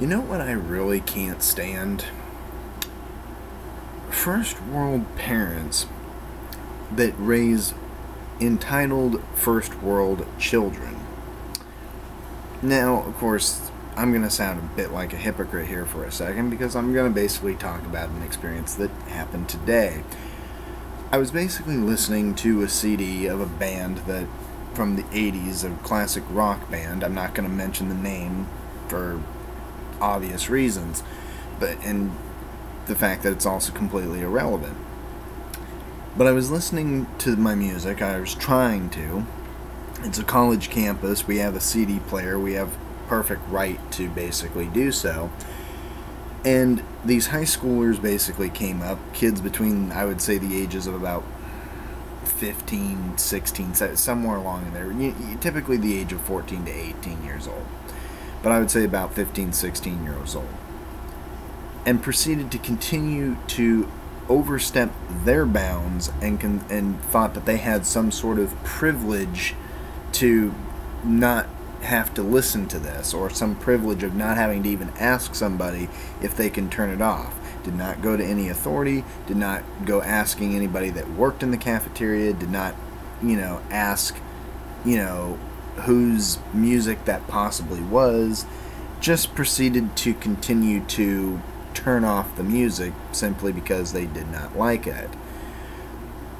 You know what I really can't stand? First world parents that raise entitled first world children. Now, of course, I'm going to sound a bit like a hypocrite here for a second because I'm going to basically talk about an experience that happened today. I was basically listening to a CD of a band that from the 80s, a classic rock band. I'm not going to mention the name for obvious reasons, but and the fact that it's also completely irrelevant. But I was listening to my music, I was trying to. It's a college campus, we have a CD player, we have perfect right to basically do so. And these high schoolers basically came up, kids between, I would say, the ages of about 15, 16, somewhere along in there, typically the age of 14 to 18 years old. But I would say about 15, 16 years old. And proceeded to continue to overstep their bounds and con- and thought that they had some sort of privilege to not have to listen to this or some privilege of not having to even ask somebody if they can turn it off did not go to any authority did not go asking anybody that worked in the cafeteria did not you know ask you know whose music that possibly was just proceeded to continue to turn off the music simply because they did not like it.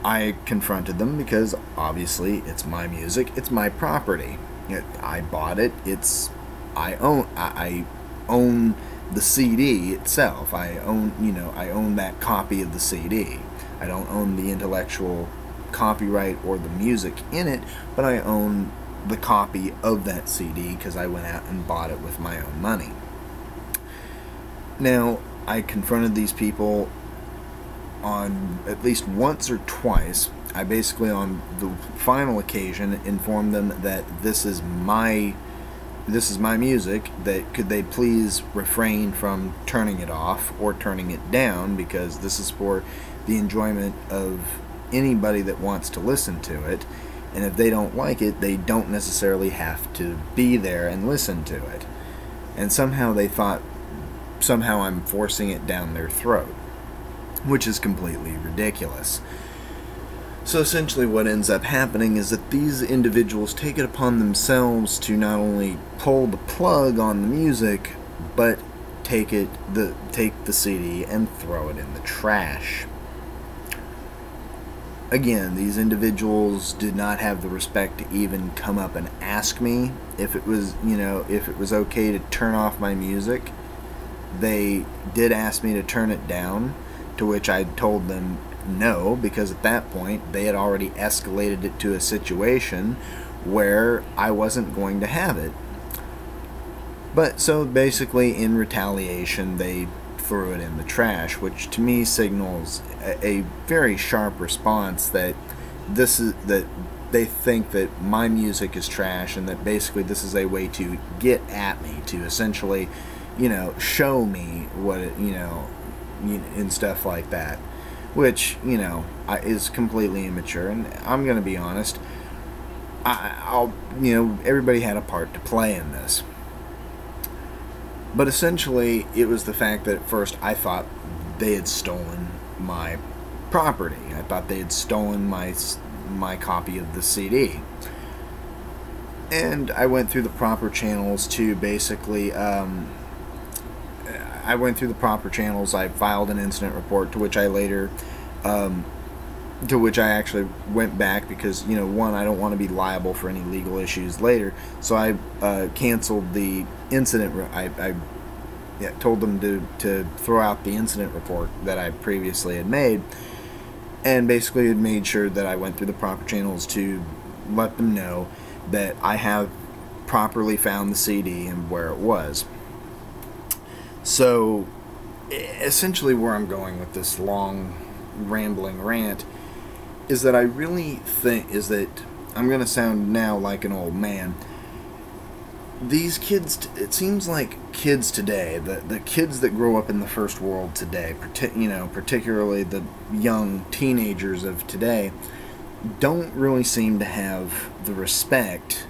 I confronted them because obviously it's my music, it's my property. It, I bought it. It's I own I, I own the CD itself. I own you know I own that copy of the CD. I don't own the intellectual copyright or the music in it, but I own the copy of that CD because I went out and bought it with my own money. Now, I confronted these people on at least once or twice. I basically, on the final occasion, informed them that this is my this is my music. That could they please refrain from turning it off or turning it down because this is for the enjoyment of anybody that wants to listen to it. And if they don't like it, they don't necessarily have to be there and listen to it. And somehow they thought somehow I'm forcing it down their throat, which is completely ridiculous. So essentially, what ends up happening is that these individuals take it upon themselves to not only pull the plug on the music, but take it the take the CD and throw it in the trash. Again, these individuals did not have the respect to even come up and ask me if it was, you know, if it was okay to turn off my music they did ask me to turn it down, to which I told them no, because at that point they had already escalated it to a situation where I wasn't going to have it. But so basically, in retaliation, they threw it in the trash, which to me signals a, a very sharp response that this is that they think that my music is trash and that basically this is a way to get at me to essentially you know, show me what it, you know, and stuff like that, which you know is completely immature. And I'm gonna be honest, I, I'll, you know, everybody had a part to play in this. But essentially, it was the fact that at first I thought they had stolen my property. I thought they had stolen my my copy of the CD. And I went through the proper channels to basically um, I went through the proper channels. I filed an incident report to which I later, um, to which I actually went back because you know one I don't want to be liable for any legal issues later. So I uh, canceled the incident. I, I yeah, told them to to throw out the incident report that I previously had made, and basically made sure that I went through the proper channels to let them know that I have properly found the CD and where it was. So, essentially, where I'm going with this long, rambling rant is that I really think is that I'm to sound now like an old man. These kids, it seems like kids today, the, the kids that grow up in the first world today, you know, particularly the young teenagers of today, don't really seem to have the respect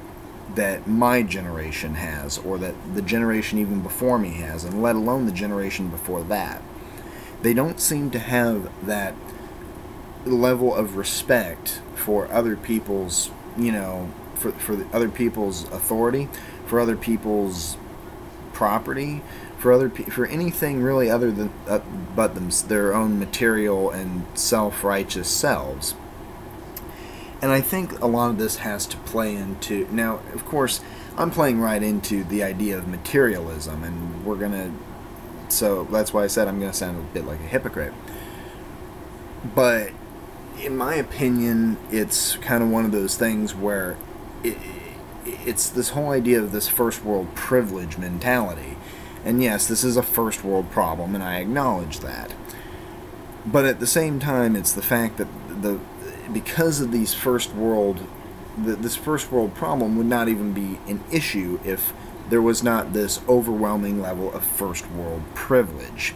that my generation has, or that the generation even before me has, and let alone the generation before that. They don't seem to have that level of respect for other people's, you know, for, for other people's authority, for other people's property, for other for anything really other than uh, but them their own material and self-righteous selves. And I think a lot of this has to play into now. Of course, I'm playing right into the idea of materialism, and we're gonna. So that's why I said I'm gonna sound a bit like a hypocrite. But in my opinion, it's kind of one of those things where it, it's this whole idea of this first world privilege mentality. And yes, this is a first world problem, and I acknowledge that. But at the same time, it's the fact that the because of these first world, the, this first world problem would not even be an issue if there was not this overwhelming level of first world privilege.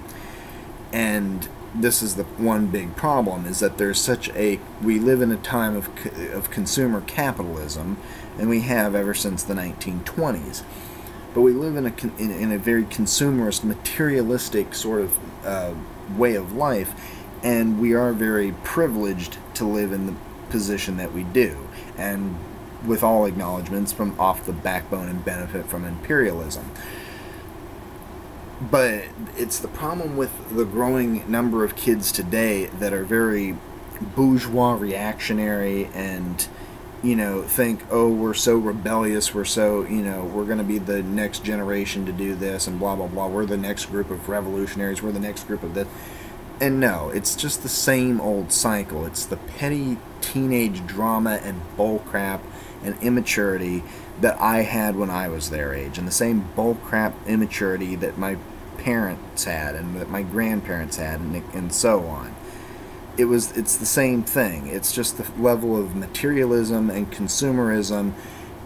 And this is the one big problem is that there's such a we live in a time of of consumer capitalism and we have ever since the 1920s but we live in a in, in a very consumerist materialistic sort of uh, way of life and we are very privileged to live in the position that we do. And with all acknowledgments from off the backbone and benefit from imperialism but it's the problem with the growing number of kids today that are very bourgeois reactionary and you know think oh we're so rebellious we're so you know we're going to be the next generation to do this and blah blah blah. We're the next group of revolutionaries. We're the next group of this. And no it's just the same old cycle. It's the petty teenage drama and bullcrap and immaturity that I had when I was their age, and the same bullcrap immaturity that my parents had and that my grandparents had, and, and so on. It was it's the same thing. It's just the level of materialism and consumerism,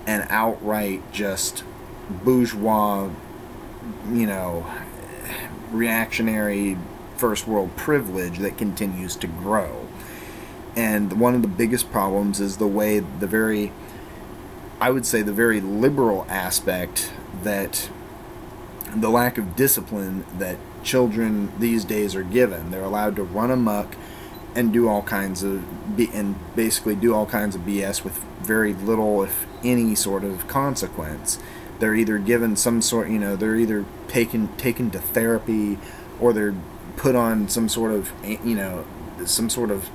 and outright just bourgeois, you know, reactionary first world privilege that continues to grow. And one of the biggest problems is the way the very I would say the very liberal aspect that the lack of discipline that children these days are given. They're allowed to run amok and do all kinds of and basically do all kinds of BS with very little, if any, sort of consequence. They're either given some sort, you know, they're either taken taken to therapy, or they're put on some sort of, you know, some sort of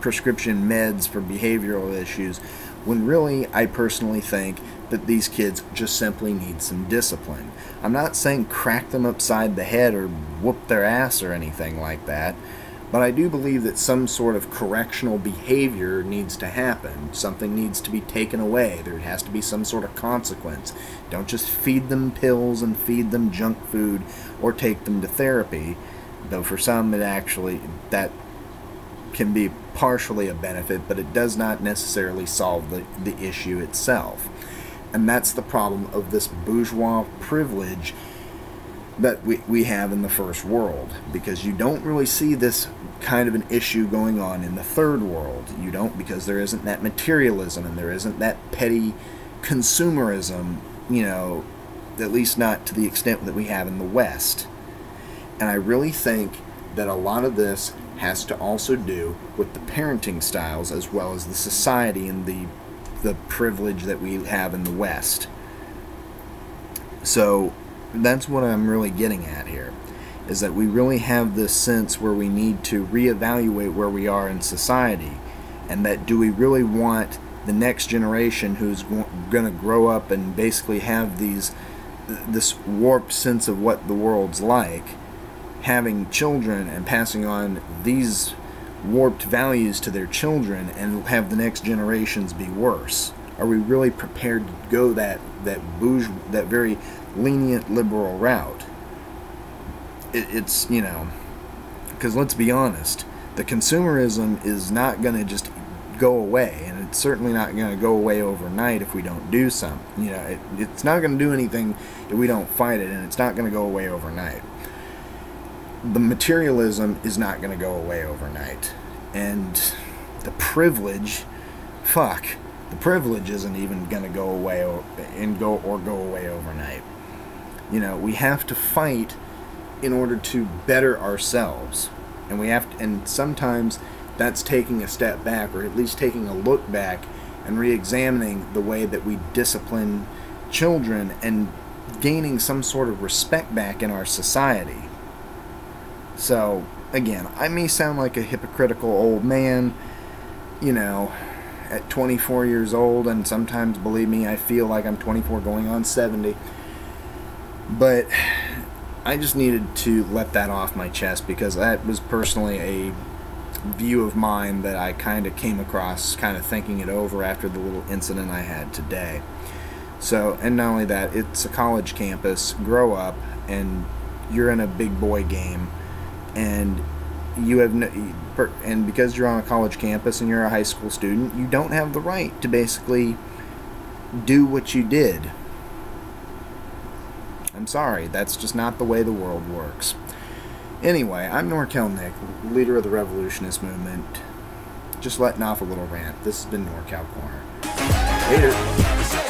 prescription meds for behavioral issues when really I personally think that these kids just simply need some discipline. I'm not saying crack them upside the head or whoop their ass or anything like that, but I do believe that some sort of correctional behavior needs to happen. Something needs to be taken away. There has to be some sort of consequence. Don't just feed them pills and feed them junk food or take them to therapy, though for some it actually that can be partially a benefit, but it does not necessarily solve the, the issue itself. And that's the problem of this bourgeois privilege that we, we have in the first world, because you don't really see this kind of an issue going on in the third world. You don't, because there isn't that materialism and there isn't that petty consumerism, you know, at least not to the extent that we have in the West. And I really think that a lot of this has to also do with the parenting styles as well as the society and the the privilege that we have in the West. So that's what I'm really getting at here is that we really have this sense where we need to reevaluate where we are in society and that do we really want the next generation who's going to grow up and basically have these this warped sense of what the world's like having children and passing on these warped values to their children and have the next generations be worse? Are we really prepared to go that that bourgeois, that very lenient liberal route? It, it's you know, because let's be honest, the consumerism is not going to just go away, and it's certainly not going to go away overnight if we don't do something. You know, it, it's not going to do anything if we don't fight it, and it's not going to go away overnight the materialism is not going to go away overnight. And the privilege, fuck, the privilege isn't even going to go away and go or go away overnight. You know, we have to fight in order to better ourselves, and we have to, and sometimes that's taking a step back or at least taking a look back and re-examining the way that we discipline children and gaining some sort of respect back in our society. So, again, I may sound like a hypocritical old man, you know, at 24 years old, and sometimes, believe me, I feel like I'm 24 going on 70. But I just needed to let that off my chest because that was personally a view of mine that I kind of came across, kind of thinking it over after the little incident I had today. So, and not only that, it's a college campus. Grow up, and you're in a big boy game, and you have no, and because you're on a college campus and you're a high school student, you don't have the right to basically do what you did. I'm sorry, that's just not the way the world works. Anyway, I'm NorCal Nick, leader of the revolutionist movement. Just letting off a little rant. This has been NorCal Corner. Later.